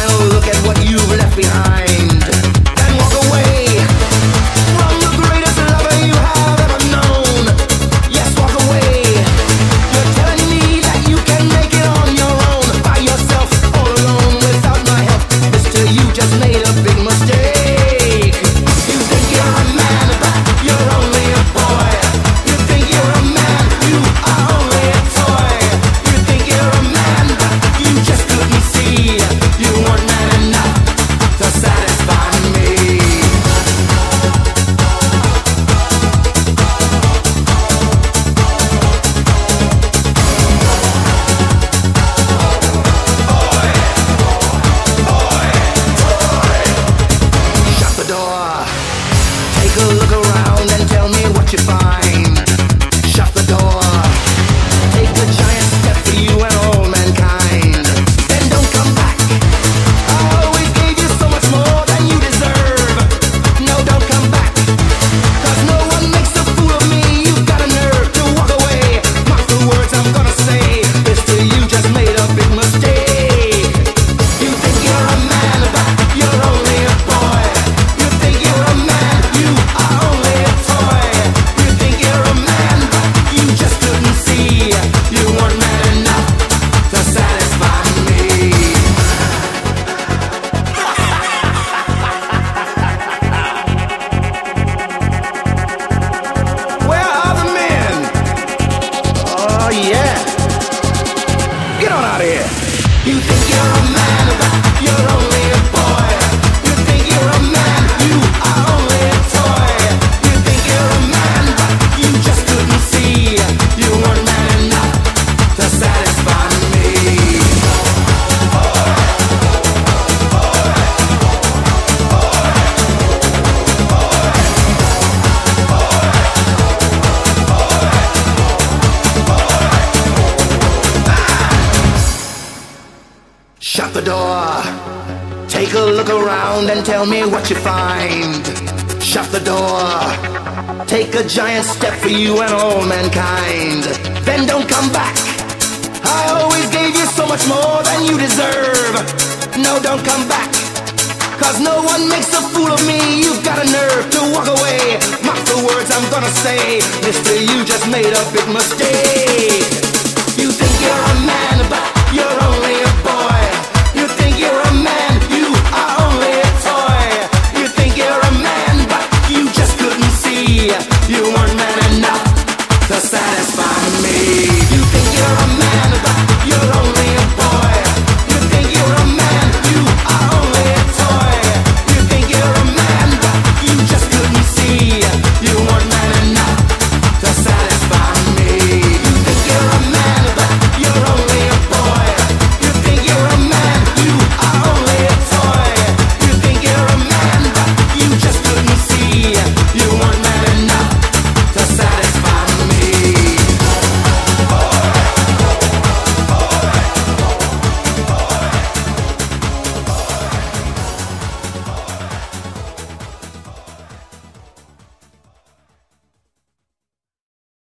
smile, look at what you've left behind. the door. Take a look around and tell me what you find. Shut the door. Take a giant step for you and all mankind. Then don't come back. I always gave you so much more than you deserve. No, don't come back. Cause no one makes a fool of me. You've got a nerve to walk away. Mock the words I'm gonna say. Mister, you just made a big mistake. You think you're a man, but